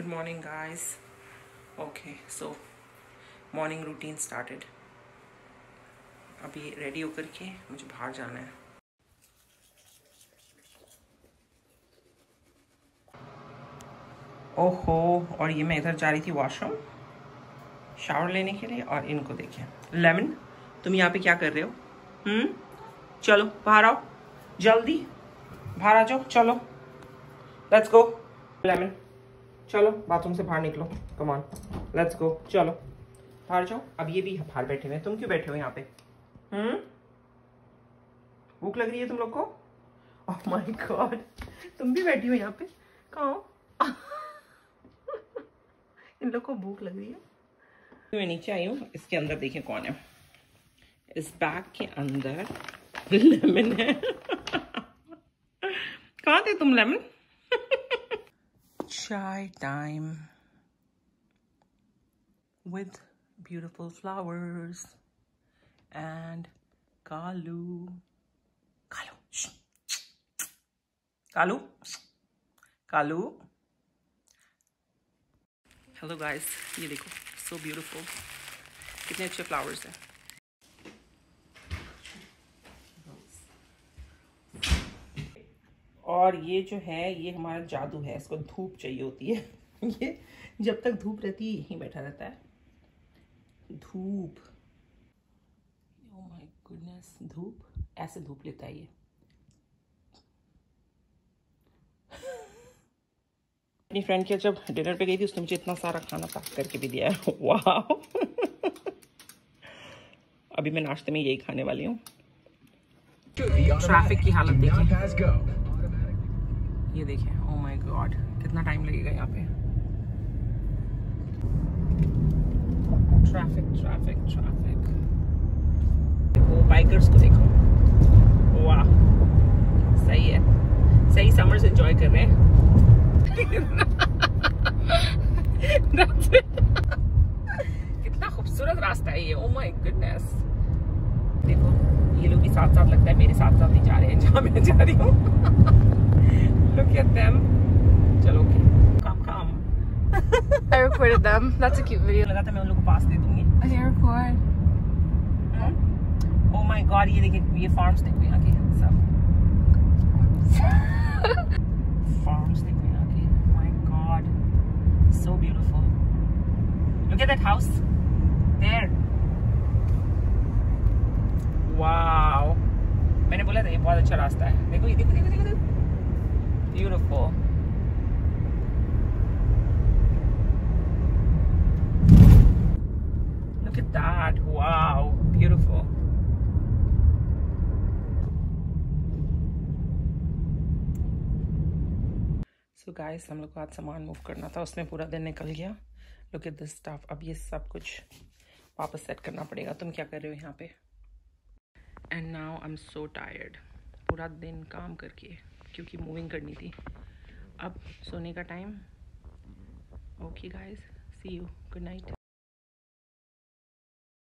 good morning, guys. Okay, so morning routine started. अभी ready होकर के मुझे बाहर जाना है। ओहो, और ये मैं इधर जा रही थी वॉशरूम शावर लेने के लिए और इनको देखिए लेमन तुम यहाँ पे क्या कर रहे हो? हम्म? चलो, बाहर आओ। जल्दी, बाहर आ जाओ। चलो लेट्स गो लेमन चलो बाथरूम से बाहर निकलो। कमान लेट्स गो चलो। बाहर जाओ। अब ये भी बाहर बैठे हुए तुम क्यों बैठे हो यहाँ पे? हम्म? भूख लग रही है तुम लोग को? ओह माय गॉड तुम भी बैठी हो यहाँ पे? कहा इन लोग को भूख लग रही है। मैं नीचे आई हूँ। इसके अंदर देखिए कौन है। इस बैग के अंदर लेमन है। कहाँ थे तुम lemon chai time with beautiful flowers and Kalu. Kalu. Kalu. Kalu. Hello guys ये देखो सो ब्यूटीफुल कितने अच्छे फ्लावर्स हैं और ये जो है ये हमारा जादू है इसको धूप चाहिए होती है। ये जब तक धूप रहती है यहीं बैठा रहता है। धूप। ओ माय गुडनेस धूप। ऐसे धूप लेता है ये। अपनी फ्रेंड के जब डिनर पे गई थी उसने मुझे इतना सारा खाना पैक करके भी दिया है। वाह अभी मैं नाश्ते में यही खाने वाली हूँ। ट्रैफ़िक की हालत देखिए। ये देखें ओ माय गॉड कितना टाइम लगेगा यहाँ पे। ट्रैफ़िक ट्रैफ़िक ट्रैफ़िक देखो बाइकर्स को देखो। वाह, सही है। सही समर्स एंजॉय कर रहे हैं कितना खूबसूरत रास्ता है ये ओ माय गुडनेस देखो ये लोग भी साथ साथ लगता है मेरे साथ साथ ही जा रहे हैं जहाँ मैं जा रही हूँ। Look at them. चलो ओके काम काम I recorded them. That's a cute video. लगा था मैं उन लोगों को पास दे दूँगी। I didn't record. Oh my God ये देखिए ये फार्म्स देखो यहाँ के सब। फार्म्स देखो यहाँ के। My God so beautiful look at that house there wow मैंने बोला था ये बहुत अच्छा रास्ता है देखो ये, देखो देखो देखो। Beautiful. Look at that. Wow. Beautiful. So guys हम लोग को आज सामान मूव करना था उसमें पूरा दिन निकल गया लुक एट दिस स्टफ़ अब ये सब कुछ वापस सेट करना पड़ेगा तुम क्या कर रहे हो यहाँ पे and now I am so tired पूरा दिन काम करके, क्योंकि मूविंग करनी थी। अब सोने का time okay guys see you good night